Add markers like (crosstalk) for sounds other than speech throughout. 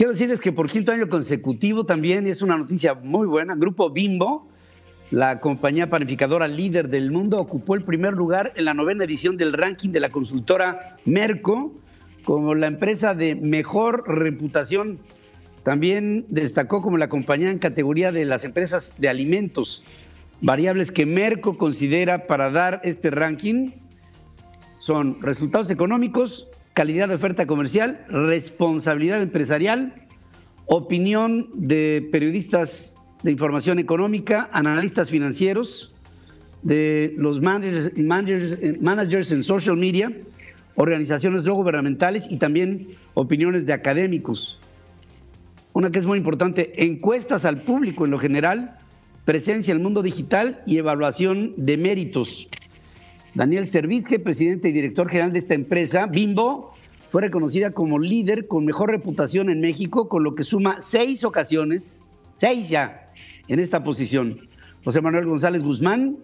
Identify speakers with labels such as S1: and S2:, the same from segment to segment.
S1: Quiero decirles que por quinto año consecutivo también es una noticia muy buena. Grupo Bimbo, la compañía panificadora líder del mundo, ocupó el primer lugar en la novena edición del ranking de la consultora Merco como la empresa de mejor reputación. También destacó como la compañía en categoría de las empresas de alimentos. Variables que Merco considera para dar este ranking son resultados económicos, calidad de oferta comercial, responsabilidad empresarial, opinión de periodistas de información económica, analistas financieros, de los managers, managers, en social media, organizaciones no gubernamentales y también opiniones de académicos. Una que es muy importante, encuestas al público en lo general, presencia en el mundo digital y evaluación de méritos. Daniel Servitje, presidente y director general de esta empresa, Bimbo, fue reconocida como líder con mejor reputación en México, con lo que suma seis ocasiones, seis ya, en esta posición. José Manuel González Guzmán,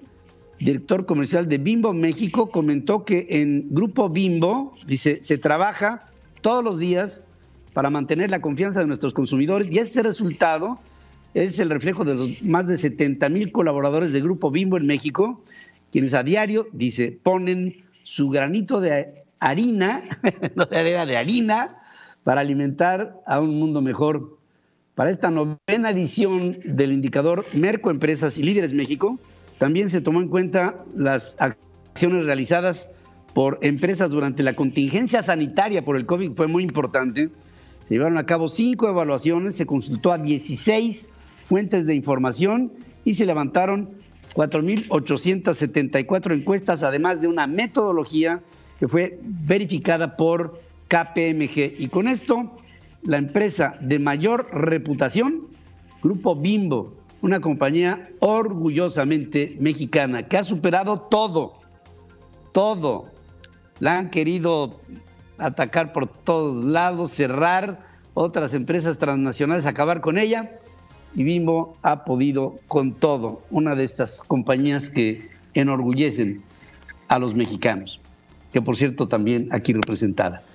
S1: director comercial de Bimbo México, comentó que en Grupo Bimbo, dice, se trabaja todos los días para mantener la confianza de nuestros consumidores y este resultado es el reflejo de los más de 70 mil colaboradores de Grupo Bimbo en México, quienes a diario, dice, ponen su granito de harina, (laughs) no de arena, de harina, para alimentar a un mundo mejor. Para esta novena edición del indicador Merco Empresas y Líderes México, también se tomó en cuenta las acciones realizadas por empresas durante la contingencia sanitaria por el COVID, fue muy importante. Se llevaron a cabo cinco evaluaciones, se consultó a 16 fuentes de información y se levantaron 4.874 encuestas, además de una metodología que fue verificada por KPMG. Y con esto, la empresa de mayor reputación, Grupo Bimbo, una compañía orgullosamente mexicana que ha superado todo, todo. La han querido atacar por todos lados, cerrar otras empresas transnacionales, acabar con ella. Y Bimbo ha podido con todo, una de estas compañías que enorgullecen a los mexicanos, que por cierto también aquí representada.